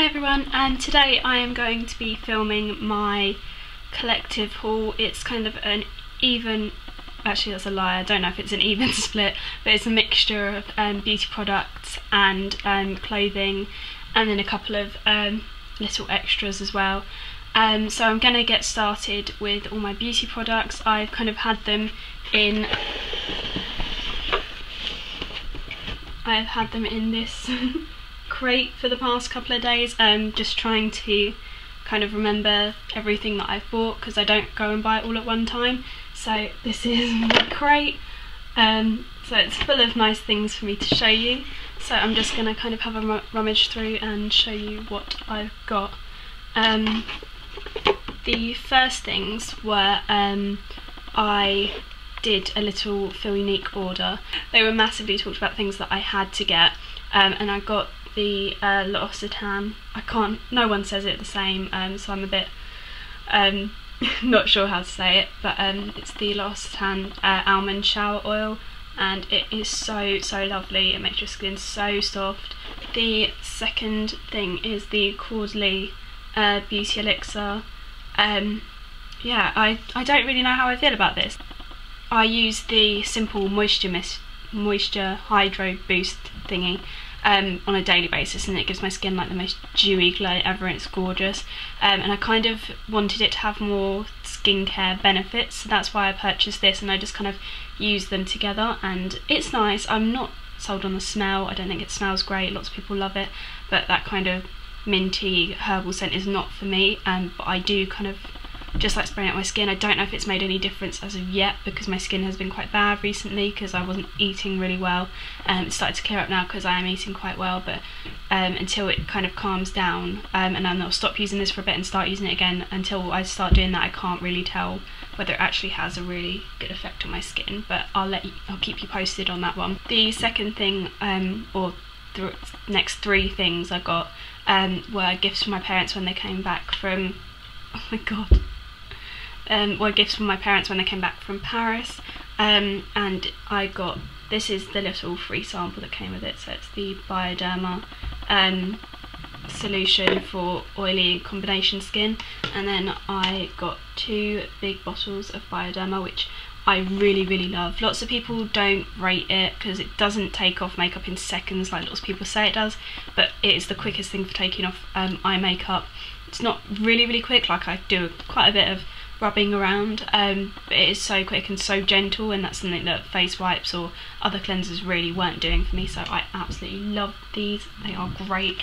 Hi everyone, and today I am going to be filming my collective haul. It's kind of an even, actually that's a lie, I don't know if it's an even split, but it's a mixture of um, beauty products and um, clothing and then a couple of um, little extras as well. Um, so I'm going to get started with all my beauty products. I've kind of had them in I've had them in this crate for the past couple of days, um, just trying to kind of remember everything that I've bought because I don't go and buy it all at one time. So this is my crate. Um, so it's full of nice things for me to show you. So I'm just going to kind of have a rummage through and show you what I've got. Um, the first things were um, I did a little Feel Unique order. They were massively talked about things that I had to get um, and I got the uh, L'Occitane. I can't, no one says it the same, um, so I'm a bit um, not sure how to say it, but um, it's the L'Occitane uh, Almond Shower Oil and it is so, so lovely. It makes your skin so soft. The second thing is the Caudalie uh, Beauty Elixir. Um, yeah, I, I don't really know how I feel about this. I use the Simple Moisture Mist, Moisture Hydro Boost thingy um, on a daily basis and it gives my skin like the most dewy glow ever and it's gorgeous. Um, and I kind of wanted it to have more skincare benefits so that's why I purchased this and I just kind of use them together and it's nice. I'm not sold on the smell. I don't think it smells great. Lots of people love it but that kind of minty herbal scent is not for me um, but I do kind of just like spraying on my skin. I don't know if it's made any difference as of yet because my skin has been quite bad recently because I wasn't eating really well. Um, it's started to clear up now because I am eating quite well but um, until it kind of calms down um, and then I'll stop using this for a bit and start using it again until I start doing that I can't really tell whether it actually has a really good effect on my skin but I'll let you, I'll keep you posted on that one. The second thing um, or the next three things I got um, were gifts from my parents when they came back from oh my god um, were gifts from my parents when they came back from Paris um, and I got this is the little free sample that came with it so it's the Bioderma um, solution for oily combination skin and then I got two big bottles of Bioderma which I really really love. Lots of people don't rate it because it doesn't take off makeup in seconds like lots of people say it does but it is the quickest thing for taking off um, eye makeup. It's not really really quick like I do quite a bit of rubbing around. Um, it is so quick and so gentle and that's something that face wipes or other cleansers really weren't doing for me so I absolutely love these. They are great.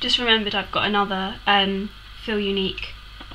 Just remembered I've got another um, Feel Unique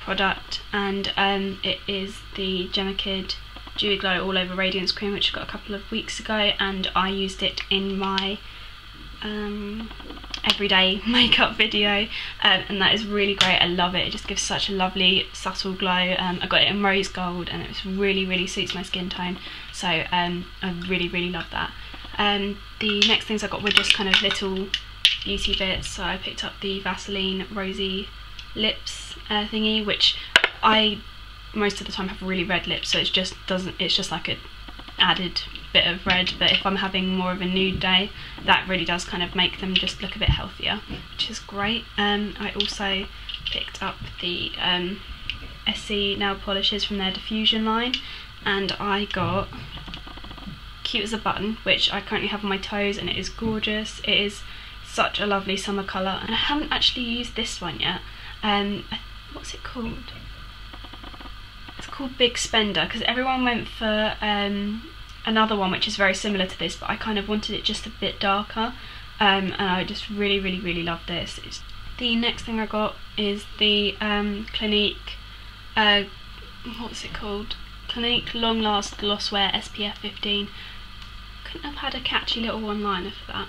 product and um, it is the Jemma Kidd Dewy Glow All Over Radiance Cream which I got a couple of weeks ago and I used it in my um, everyday makeup video um, and that is really great. I love it. It just gives such a lovely subtle glow. Um, I got it in rose gold and it really really suits my skin tone. So um, I really really love that. Um, the next things I got were just kind of little beauty bits. So I picked up the Vaseline Rosy Lips uh, thingy which I most of the time have really red lips so it just doesn't it's just like a added bit of red but if I'm having more of a nude day that really does kind of make them just look a bit healthier which is great. Um, I also picked up the um, Essie nail polishes from their diffusion line and I got cute as a button which I currently have on my toes and it is gorgeous. It is such a lovely summer colour and I haven't actually used this one yet. Um, what's it called? It's called Big Spender because everyone went for um, another one which is very similar to this but I kind of wanted it just a bit darker um, and I just really really really love this. It's, the next thing I got is the um, Clinique, uh, what's it called? Clinique Long Last Gloss Wear SPF 15. Couldn't have had a catchy little one-liner for that.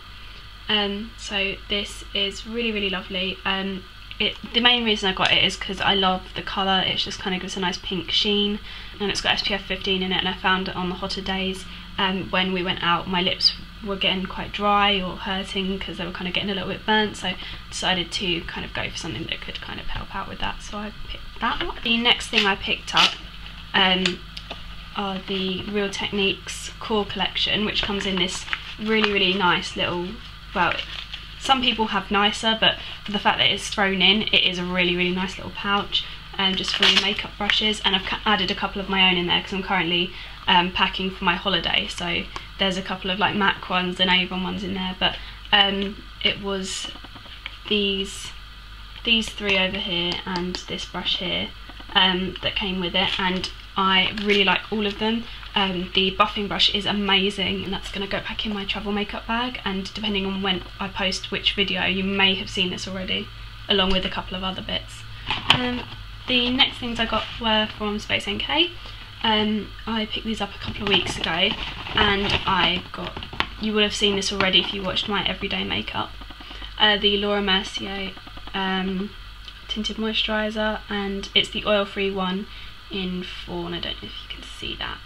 Um, so this is really really lovely. Um, it, the main reason I got it is because I love the colour, it just kind of gives a nice pink sheen and it's got SPF 15 in it and I found it on the hotter days um, when we went out my lips were getting quite dry or hurting because they were kind of getting a little bit burnt so I decided to kind of go for something that could kind of help out with that so I picked that up. The next thing I picked up um, are the Real Techniques Core Collection which comes in this really really nice little, well some people have nicer but for the fact that it's thrown in it is a really really nice little pouch um, just for your makeup brushes and I've added a couple of my own in there because I'm currently um, packing for my holiday so there's a couple of like MAC ones and Avon ones in there but um, it was these these three over here and this brush here um, that came with it and I really like all of them. Um, the buffing brush is amazing and that's going to go back in my travel makeup bag and depending on when I post which video you may have seen this already along with a couple of other bits. Um, the next things I got were from Space NK. Um, I picked these up a couple of weeks ago and I got, you will have seen this already if you watched my everyday makeup, uh, the Laura Mercier um, tinted moisturiser and it's the oil free one in fawn I don't know if you can see that.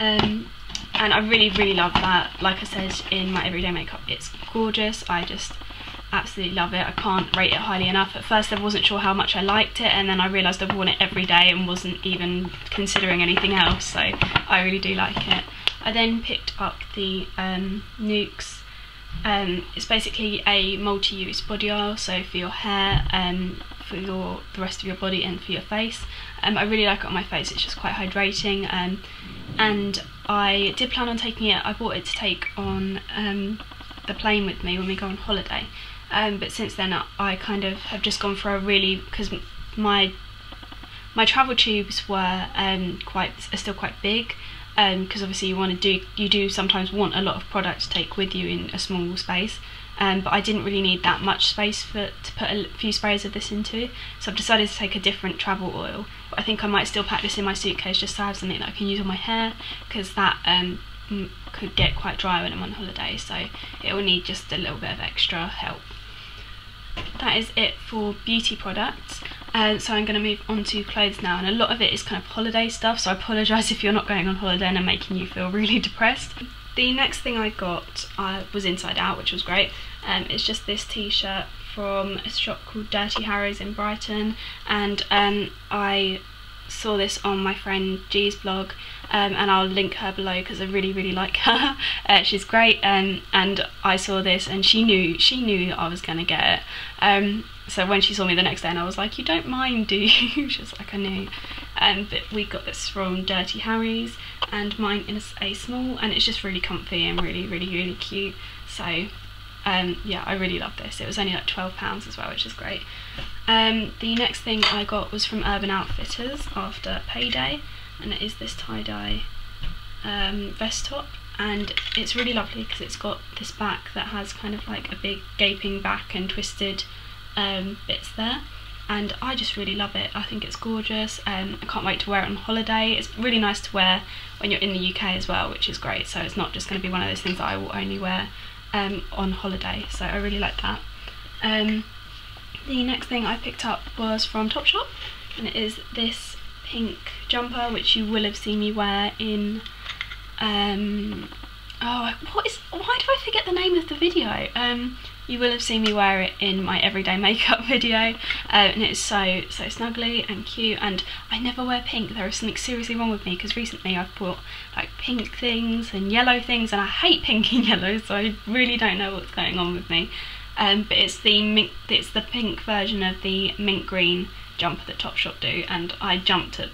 Um, and I really really love that. Like I said in my everyday makeup it's gorgeous. I just absolutely love it. I can't rate it highly enough. At first I wasn't sure how much I liked it and then I realised I've worn it every day and wasn't even considering anything else so I really do like it. I then picked up the um, Nuxe um, it's basically a multi-use body oil so for your hair um, for your the rest of your body and for your face. Um, I really like it on my face, it's just quite hydrating um, and I did plan on taking it, I bought it to take on um, the plane with me when we go on holiday um, but since then I kind of have just gone for a really, because my my travel tubes were um, quite are still quite big because um, obviously you want to do you do sometimes want a lot of product to take with you in a small space. Um, but I didn't really need that much space for to put a few sprays of this into. So I've decided to take a different travel oil. But I think I might still pack this in my suitcase just to have something that I can use on my hair because that um, could get quite dry when I'm on holiday so it will need just a little bit of extra help. That is it for beauty products uh, so I'm going to move on to clothes now and a lot of it is kind of holiday stuff so I apologise if you're not going on holiday and I'm making you feel really depressed. The next thing I got uh, was Inside Out, which was great. Um, it's just this t-shirt from a shop called Dirty Harry's in Brighton, and um, I saw this on my friend G's blog, um, and I'll link her below because I really really like her. uh, she's great, um, and I saw this, and she knew she knew I was gonna get it. Um, so when she saw me the next day, and I was like, "You don't mind, do you?" she was like, "I knew." Um, but we got this from Dirty Harry's and mine is a small and it's just really comfy and really really really cute so um, yeah I really love this it was only like £12 as well which is great um, the next thing I got was from Urban Outfitters after payday and it is this tie-dye um, vest top and it's really lovely because it's got this back that has kind of like a big gaping back and twisted um, bits there and I just really love it. I think it's gorgeous and I can't wait to wear it on holiday. It's really nice to wear when you're in the UK as well, which is great. So it's not just going to be one of those things that I will only wear um, on holiday. So I really like that. Um, the next thing I picked up was from Topshop and it is this pink jumper which you will have seen me wear in um, oh what is why do I forget the name of the video um, you will have seen me wear it in my everyday makeup video uh, and it's so so snuggly and cute and I never wear pink. There is something seriously wrong with me because recently I've bought like pink things and yellow things and I hate pink and yellow so I really don't know what's going on with me. Um, but it's the mint, it's the pink version of the mint green jumper that Topshop do and I jumped at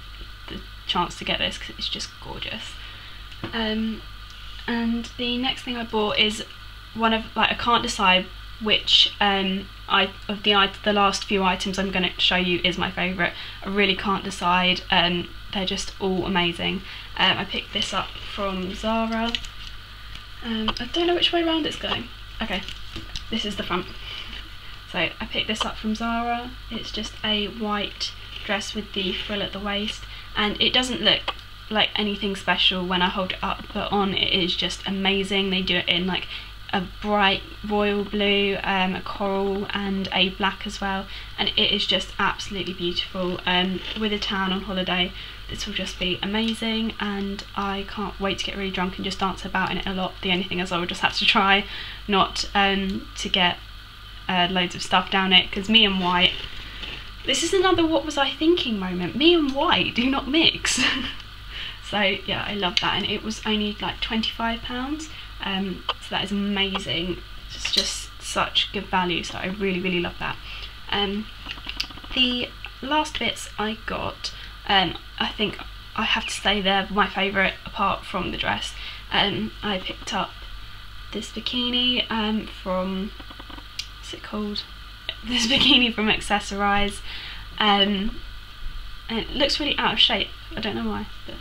the chance to get this because it's just gorgeous. Um, and the next thing I bought is one of like I can't decide which um, I of the the last few items I'm going to show you is my favourite. I really can't decide. Um, they're just all amazing. Um, I picked this up from Zara. Um, I don't know which way around it's going. Okay, this is the front. So I picked this up from Zara. It's just a white dress with the frill at the waist and it doesn't look like anything special when I hold it up but on it is just amazing. They do it in like a bright royal blue, um, a coral and a black as well and it is just absolutely beautiful. Um, with a tan on holiday this will just be amazing and I can't wait to get really drunk and just dance about in it a lot. The only thing is I will just have to try not um, to get uh, loads of stuff down it because me and white, this is another what was I thinking moment, me and white do not mix. so yeah I love that and it was only like £25 um, so that is amazing. It's just such good value so I really really love that. Um, the last bits I got um, I think I have to say they're my favourite apart from the dress. Um, I picked up this bikini um, from what's it called? This bikini from Accessorize. Um, and it looks really out of shape. I don't know why but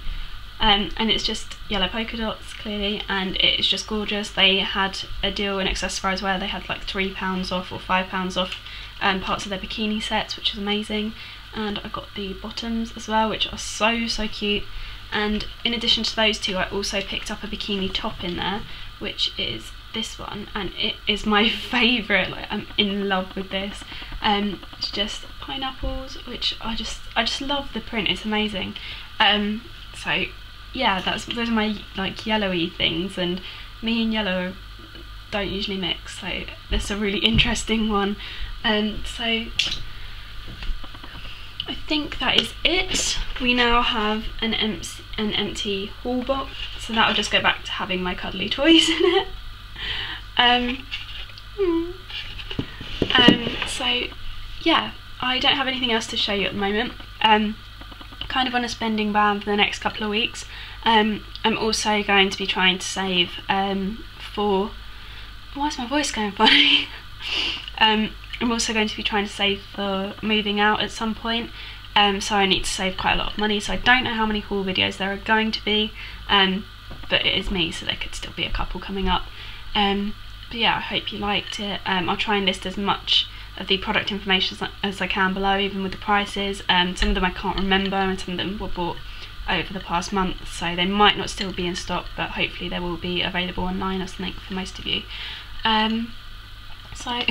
um, and it's just yellow polka dots clearly and it's just gorgeous. They had a deal in Accessorize where they had like three pounds off or five pounds off um, parts of their bikini sets which is amazing. And I got the bottoms as well which are so so cute. And in addition to those two I also picked up a bikini top in there which is this one and it is my favourite. Like I'm in love with this. Um, it's just pineapples which I just I just love the print. It's amazing. Um, so yeah that's those are my like yellowy things and me and yellow don't usually mix so that's a really interesting one and um, so I think that is it. We now have an, em an empty haul box, so that'll just go back to having my cuddly toys in it. Um, hmm. um, so yeah, I don't have anything else to show you at the moment. Um, kind of on a spending ban for the next couple of weeks. Um, I'm also going to be trying to save um, for. Why is my voice going funny? um, I'm also going to be trying to save for moving out at some point. Um, so I need to save quite a lot of money. So I don't know how many haul videos there are going to be, um, but it is me, so there could still be a couple coming up. Um, but yeah, I hope you liked it. I'll try and list as much the product information as, as I can below, even with the prices. Um, some of them I can't remember, and some of them were bought over the past month, so they might not still be in stock, but hopefully they will be available online or something for most of you. Um, so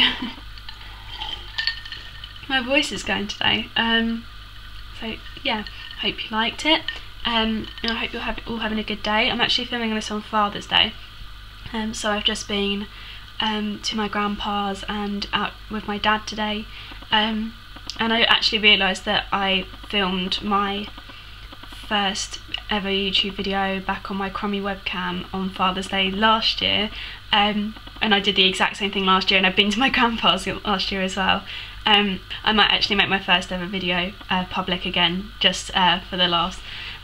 my voice is going today. Um, so yeah, hope you liked it. Um, and I hope you're all having a good day. I'm actually filming this on Father's Day. Um, so I've just been um, to my grandpa's and out with my dad today. Um, and I actually realised that I filmed my first ever YouTube video back on my crummy webcam on Father's Day last year. Um, and I did the exact same thing last year and I've been to my grandpa's last year as well. Um, I might actually make my first ever video uh, public again just uh, for the last.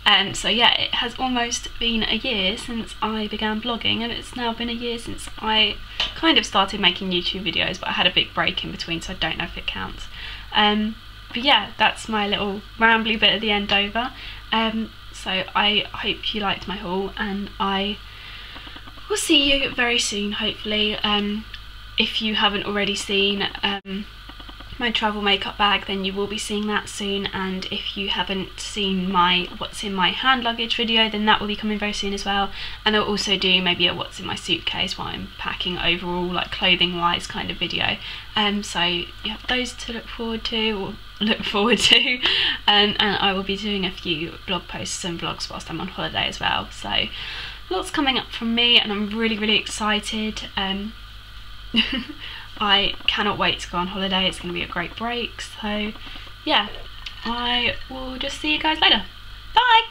Um, so yeah, it has almost been a year since I began blogging and it's now been a year since I kind of started making YouTube videos but I had a big break in between so I don't know if it counts. Um, but yeah, that's my little rambly bit at the end over. Um, so I hope you liked my haul and I will see you very soon hopefully. Um, if you haven't already seen um, my travel makeup bag then you will be seeing that soon. And if you haven't seen my what's in my hand luggage video then that will be coming very soon as well. And I'll also do maybe a what's in my suitcase while I'm packing overall like clothing wise kind of video. Um, so you have those to look forward to or look forward to. Um, and I will be doing a few blog posts and vlogs whilst I'm on holiday as well. So lots coming up from me and I'm really really excited. Um, I cannot wait to go on holiday. It's going to be a great break. So, yeah, I will just see you guys later. Bye!